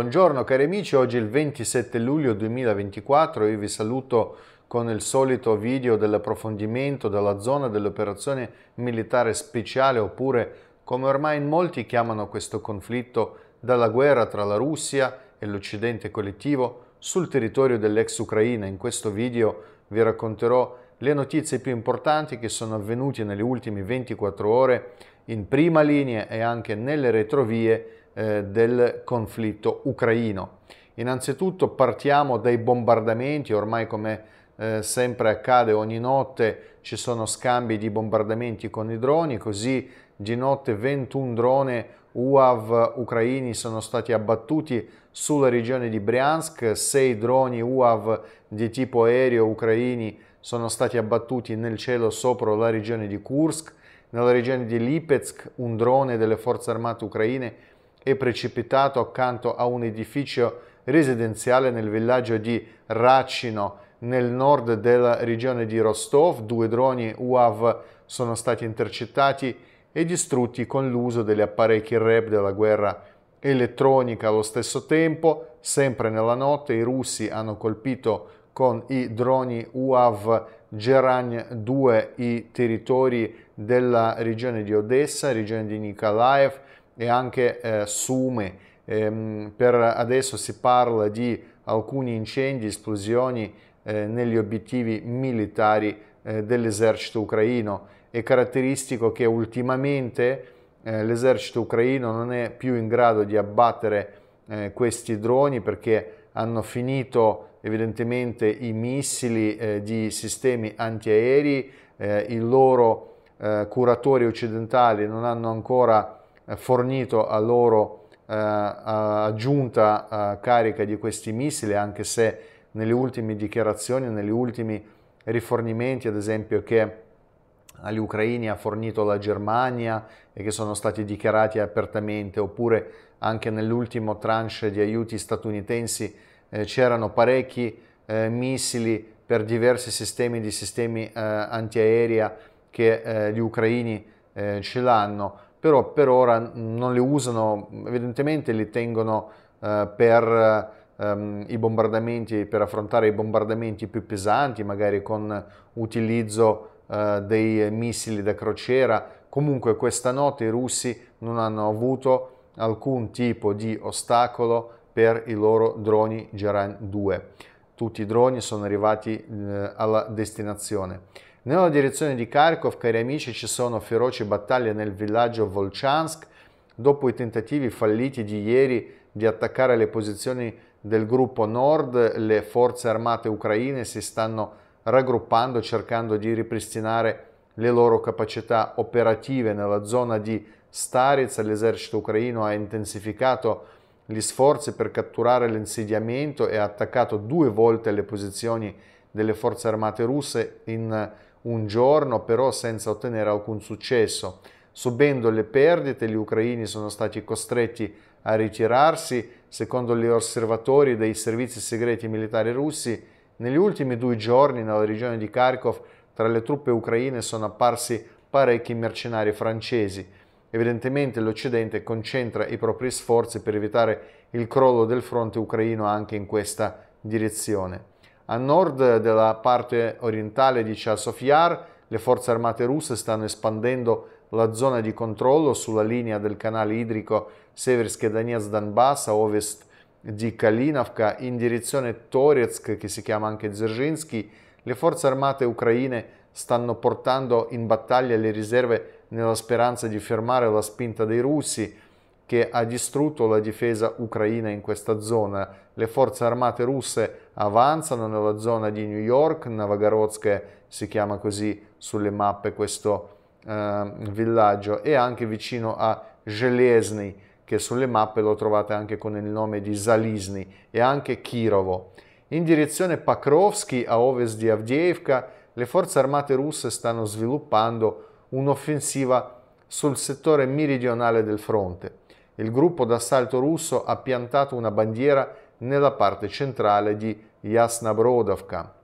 Buongiorno cari amici, oggi è il 27 luglio 2024 e vi saluto con il solito video dell'approfondimento della zona dell'operazione militare speciale oppure come ormai in molti chiamano questo conflitto dalla guerra tra la Russia e l'Occidente collettivo sul territorio dell'ex Ucraina. In questo video vi racconterò le notizie più importanti che sono avvenute nelle ultime 24 ore in prima linea e anche nelle retrovie eh, del conflitto ucraino. Innanzitutto partiamo dai bombardamenti, ormai come eh, sempre accade ogni notte ci sono scambi di bombardamenti con i droni, così di notte 21 droni UAV ucraini sono stati abbattuti sulla regione di Bryansk, 6 droni UAV di tipo aereo ucraini sono stati abbattuti nel cielo sopra la regione di Kursk, nella regione di Lipetsk un drone delle forze armate ucraine è precipitato accanto a un edificio residenziale nel villaggio di Racino, nel nord della regione di Rostov. Due droni UAV sono stati intercettati e distrutti con l'uso degli apparecchi REP della guerra elettronica. Allo stesso tempo, sempre nella notte, i russi hanno colpito con i droni UAV Geragn 2 i territori della regione di Odessa, regione di Nikolaev, e anche eh, Sume. Ehm, per adesso si parla di alcuni incendi, esplosioni eh, negli obiettivi militari eh, dell'esercito ucraino. È caratteristico che ultimamente eh, l'esercito ucraino non è più in grado di abbattere eh, questi droni perché hanno finito evidentemente i missili eh, di sistemi antiaerei, i loro curatori occidentali non hanno ancora fornito a loro eh, aggiunta eh, carica di questi missili, anche se nelle ultime dichiarazioni, negli ultimi rifornimenti, ad esempio, che agli ucraini ha fornito la Germania e che sono stati dichiarati apertamente, oppure anche nell'ultimo tranche di aiuti statunitensi eh, c'erano parecchi eh, missili per diversi sistemi di sistemi eh, antiaerea che gli ucraini ce l'hanno però per ora non li usano, evidentemente li tengono eh, per ehm, i bombardamenti, per affrontare i bombardamenti più pesanti, magari con utilizzo eh, dei missili da crociera. Comunque questa notte i russi non hanno avuto alcun tipo di ostacolo per i loro droni Geran 2. Tutti i droni sono arrivati eh, alla destinazione. Nella direzione di Kharkov, cari amici, ci sono feroci battaglie nel villaggio Volchansk. Dopo i tentativi falliti di ieri di attaccare le posizioni del gruppo Nord, le forze armate ucraine si stanno raggruppando cercando di ripristinare le loro capacità operative nella zona di Staritz. L'esercito ucraino ha intensificato gli sforzi per catturare l'insediamento e ha attaccato due volte le posizioni delle forze armate russe in un giorno però senza ottenere alcun successo. Subendo le perdite, gli ucraini sono stati costretti a ritirarsi. Secondo gli osservatori dei servizi segreti militari russi, negli ultimi due giorni nella regione di Kharkov tra le truppe ucraine sono apparsi parecchi mercenari francesi. Evidentemente l'Occidente concentra i propri sforzi per evitare il crollo del fronte ucraino anche in questa direzione. A nord della parte orientale di Chasov Yar, le forze armate russe stanno espandendo la zona di controllo sulla linea del canale idrico Severske Donetsk-Donbass a ovest di Kalinovka in direzione Toretsk, che si chiama anche Dzerzhinsky. Le forze armate ucraine stanno portando in battaglia le riserve nella speranza di fermare la spinta dei russi che ha distrutto la difesa ucraina in questa zona. Le forze armate russe avanzano nella zona di New York, Navagorodsk si chiama così sulle mappe questo eh, villaggio, e anche vicino a Zelesny, che sulle mappe lo trovate anche con il nome di Zalisny, e anche Kirovo. In direzione Pakrovsky, a ovest di Avdiivka, le forze armate russe stanno sviluppando un'offensiva sul settore meridionale del fronte il gruppo d'assalto russo ha piantato una bandiera nella parte centrale di Yasnabrodovka.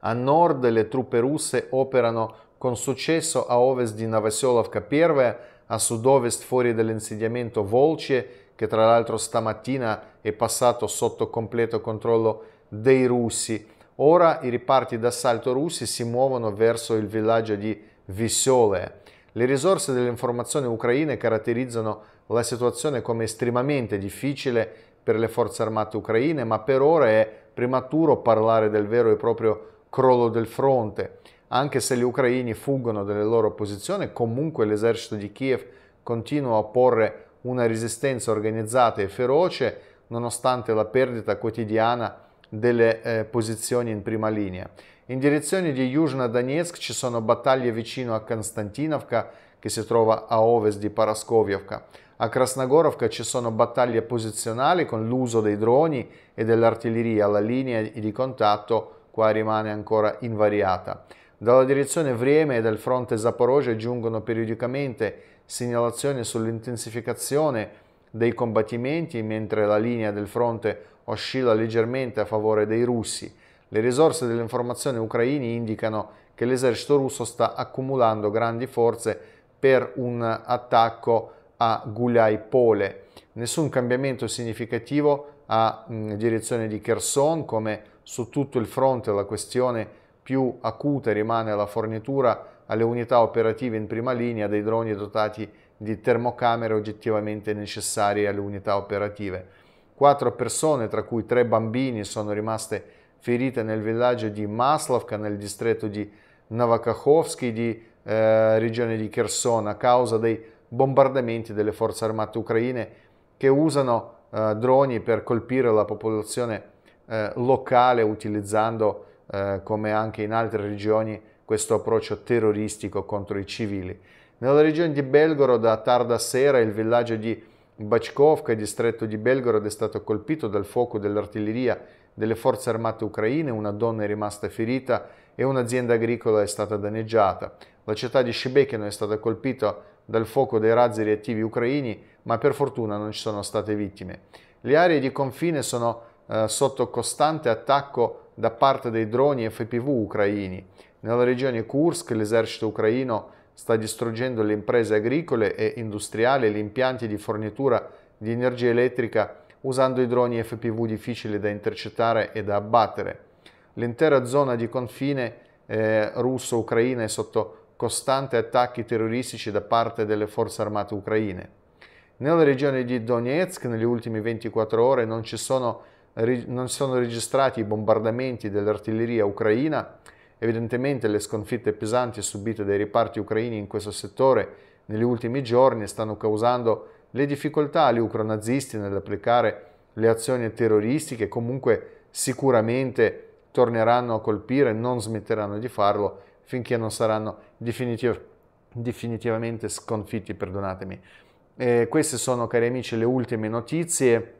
A nord le truppe russe operano con successo a ovest di Novoselovka I, a sud-ovest fuori dall'insediamento Volce, che tra l'altro stamattina è passato sotto completo controllo dei russi. Ora i riparti d'assalto russi si muovono verso il villaggio di Vissole. Le risorse delle informazioni caratterizzano la situazione come estremamente difficile per le forze armate ucraine, ma per ora è prematuro parlare del vero e proprio crollo del fronte. Anche se gli ucraini fuggono dalle loro posizioni, comunque l'esercito di Kiev continua a opporre una resistenza organizzata e feroce nonostante la perdita quotidiana delle eh, posizioni in prima linea. In direzione di Yuzhna Donetsk ci sono battaglie vicino a Konstantinovka, che si trova a ovest di Paraskovievka. A Krasnogorovka ci sono battaglie posizionali con l'uso dei droni e dell'artiglieria. La linea di contatto qua rimane ancora invariata. Dalla direzione Vrieme e dal fronte Zaporozhye giungono periodicamente segnalazioni sull'intensificazione dei combattimenti mentre la linea del fronte oscilla leggermente a favore dei russi. Le risorse dell'informazione ucraine indicano che l'esercito russo sta accumulando grandi forze per un attacco a Gulai Pole. Nessun cambiamento significativo a mh, direzione di Kherson, come su tutto il fronte la questione più acuta rimane la fornitura alle unità operative in prima linea dei droni dotati di termocamere oggettivamente necessarie alle unità operative. Quattro persone, tra cui tre bambini, sono rimaste ferite nel villaggio di Maslavka, nel distretto di Novakakhovsky, di eh, regione di Kherson, a causa dei bombardamenti delle forze armate ucraine che usano eh, droni per colpire la popolazione eh, locale utilizzando, eh, come anche in altre regioni, questo approccio terroristico contro i civili. Nella regione di Belgorod a tarda sera il villaggio di Bachkovka, distretto di Belgorod, è stato colpito dal fuoco dell'artiglieria delle forze armate ucraine, una donna è rimasta ferita e un'azienda agricola è stata danneggiata. La città di Shebekino è stata colpita dal fuoco dei razzi reattivi ucraini, ma per fortuna non ci sono state vittime. Le aree di confine sono eh, sotto costante attacco da parte dei droni FPV ucraini. Nella regione Kursk l'esercito ucraino sta distruggendo le imprese agricole e industriali e gli impianti di fornitura di energia elettrica usando i droni FPV difficili da intercettare e da abbattere. L'intera zona di confine eh, russo-ucraina è sotto costanti attacchi terroristici da parte delle forze armate ucraine. Nella regione di Donetsk nelle ultime 24 ore non, sono, non sono registrati i bombardamenti dell'artiglieria ucraina Evidentemente le sconfitte pesanti subite dai riparti ucraini in questo settore negli ultimi giorni stanno causando le difficoltà agli ucronazisti nell'applicare le azioni terroristiche, comunque sicuramente torneranno a colpire non smetteranno di farlo finché non saranno definitiv definitivamente sconfitti, perdonatemi. E queste sono, cari amici, le ultime notizie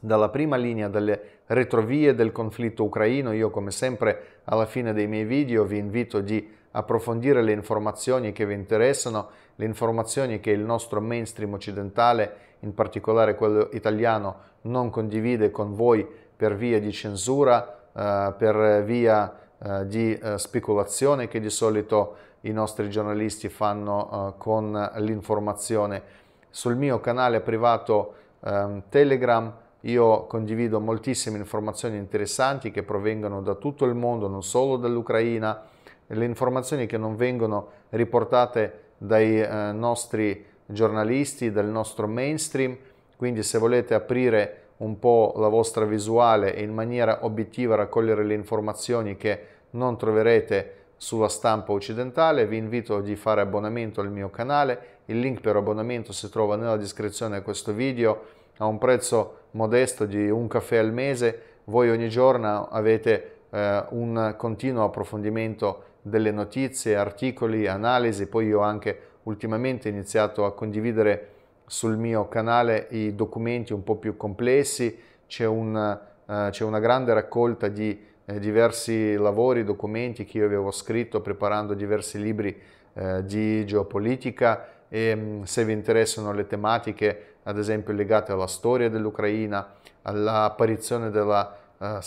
dalla prima linea delle retrovie del conflitto ucraino. Io come sempre alla fine dei miei video vi invito di approfondire le informazioni che vi interessano, le informazioni che il nostro mainstream occidentale, in particolare quello italiano, non condivide con voi per via di censura, eh, per via eh, di eh, speculazione che di solito i nostri giornalisti fanno eh, con l'informazione. Sul mio canale privato ehm, Telegram io condivido moltissime informazioni interessanti che provengono da tutto il mondo, non solo dall'Ucraina, le informazioni che non vengono riportate dai eh, nostri giornalisti, dal nostro mainstream, quindi se volete aprire un po' la vostra visuale e in maniera obiettiva raccogliere le informazioni che non troverete sulla stampa occidentale, vi invito di fare abbonamento al mio canale, il link per abbonamento si trova nella descrizione di questo video, a un prezzo modesto di un caffè al mese, voi ogni giorno avete eh, un continuo approfondimento delle notizie, articoli, analisi, poi io ho anche ultimamente iniziato a condividere sul mio canale i documenti un po' più complessi, c'è, un, eh, c'è una grande raccolta di eh, diversi lavori, documenti che io avevo scritto preparando diversi libri eh, di geopolitica. E mm, se vi interessano le tematiche ad esempio legate alla storia dell'Ucraina, all'apparizione dello uh,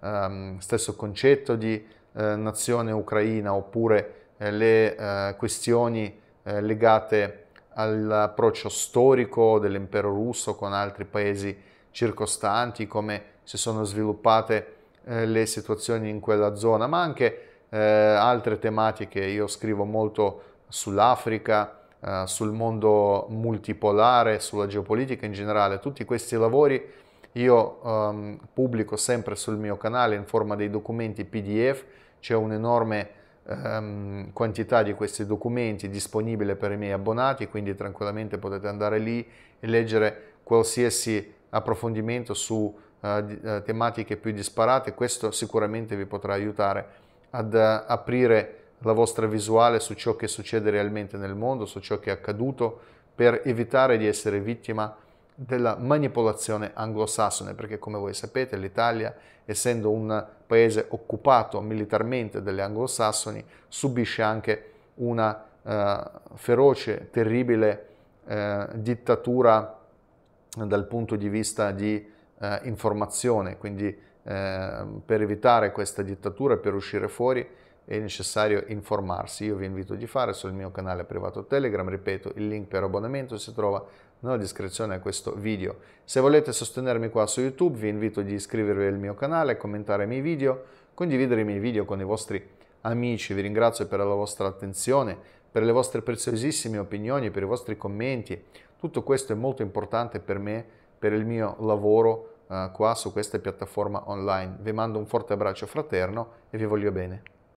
um, stesso concetto di uh, nazione ucraina oppure uh, le questioni legate all'approccio storico dell'impero russo con altri paesi circostanti, come si sono sviluppate eh, le situazioni in quella zona, ma anche eh, altre tematiche. Io scrivo molto sull'Africa, eh, sul mondo multipolare, sulla geopolitica in generale. Tutti questi lavori io um, pubblico sempre sul mio canale in forma dei documenti PDF, c'è un'enorme um, quantità di questi documenti disponibile per i miei abbonati, quindi tranquillamente potete andare lì e leggere qualsiasi approfondimento su uh, uh, tematiche più disparate, questo sicuramente vi potrà aiutare ad uh, aprire la vostra visuale su ciò che succede realmente nel mondo, su ciò che è accaduto, per evitare di essere vittima della manipolazione anglosassone, perché come voi sapete l'Italia, essendo un paese occupato militarmente dalle anglosassoni, subisce anche una eh, feroce, terribile eh, dittatura dal punto di vista di eh, informazione, quindi eh, per evitare questa dittatura per uscire fuori è necessario informarsi. Io vi invito a fare sul mio canale privato Telegram, ripeto, il link per abbonamento si trova nella descrizione a questo video. Se volete sostenermi qua su YouTube vi invito ad iscrivervi al mio canale, commentare i miei video, condividere i miei video con i vostri amici. Vi ringrazio per la vostra attenzione, per le vostre preziosissime opinioni, per i vostri commenti. Tutto questo è molto importante per me, per il mio lavoro uh, qua su questa piattaforma online. Vi mando un forte abbraccio fraterno e vi voglio bene.